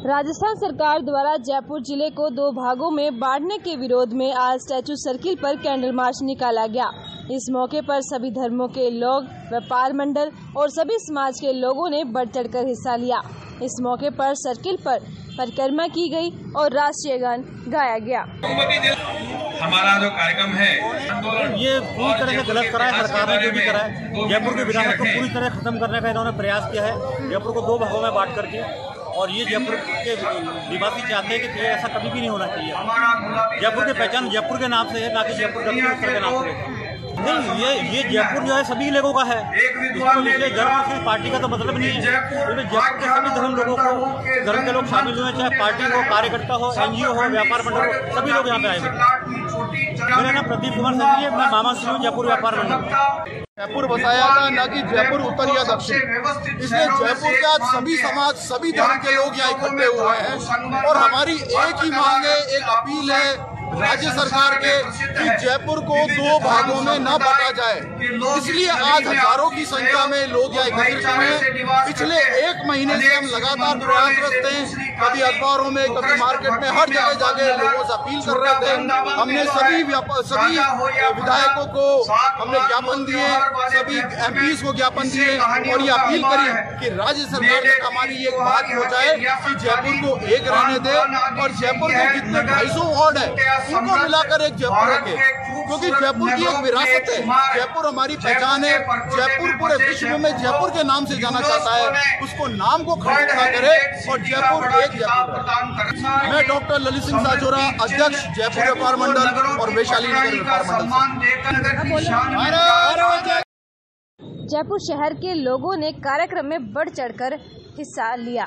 राजस्थान सरकार द्वारा जयपुर ज़िले को दो भागों में बांटने के विरोध में आज स्टैचू सर्किल पर कैंडल मार्च निकाला गया। इस मौके पर सभी धर्मों के लोग व्यापार मंडल और सभी समाज के लोगों ने बढ़ चढ़कर हिस्सा लिया। इस मौके पर सर्किल पर परिक्रमा की गई और राष्ट्रीय गान गाया गया। हमारा जो कार्यक्रम है ये पूरी तरह से गलत करा है सरकार ने जो भी करा है जयपुर के विधायक को पूरी तरह खत्म करने का इन्होंने प्रयास किया है। जयपुर को दो भागों में बांट करके और ये जयपुर के निवासी चाहते हैं कि ऐसा कभी भी नहीं होना चाहिए। जयपुर की पहचान जयपुर के नाम से है ना कि जयपुर दक्षिण उत्तर के नाम से। नहीं ये ये जयपुर जो है सभी लोगों का है। धर्म सिर्फ़ पार्टी का तो मतलब नहीं है। इसमें जयपुर के सभी धर्म लोगों को धर्म के लोग शामिल हुए चाहे पार्टी हो कार्यकर्ता हो एनजीओ हो व्यापार मंडल हो सभी लोग यहाँ पे आए हुए। मेरा नाम प्रदीप कुमार सैनी है मैं मामा हूँ जयपुर व्यापार मंडल। जयपुर बसाया था न कि जयपुर उत्तर या दक्षिण। इसलिए जयपुर के आज सभी समाज सभी धर्म के लोग यहाँ इकट्ठे हुए हैं। और हमारी एक ही मांग है एक अपील है राज्य सरकार के कि जयपुर को दो भागों में न बांटा जाए। इसलिए आज हज़ारों की संख्या में लोग यहाँ एकत्रित हुए हैं। पिछले एक महीने से हम लगातार प्रयासरत थे कभी अखबारों में, कभी मार्केट में, हर जगह जाके लोगों से अपील कर रहे थे हमने सभी सभी विधायकों को हमने ज्ञापन दिए, सभी एम को ज्ञापन दिए और ये अपील करी कि राज्य सरकार तक हमारी एक बात हो जाए कि जयपुर को एक रहने दे और जयपुर में जितने ढाई सौ वार्ड है, उनको मिलाकर एक जयपुर रखे। क्योंकि जयपुर की एक विरासत है। जयपुर हमारी पहचान है। जयपुर पूरे विश्व में जयपुर के नाम से जाना चाहता है। उसको नाम को खड़ा खड़ा करे और जयपुर एक जयपुर मैं डॉक्टर ललित सिंह साजोरा अध्यक्ष जयपुर व्यापार मंडल और वैशाली नगर व्यापार मंडल जयपुर शहर के लोगों ने कार्यक्रम में बढ़ चढ़कर हिस्सा लिया।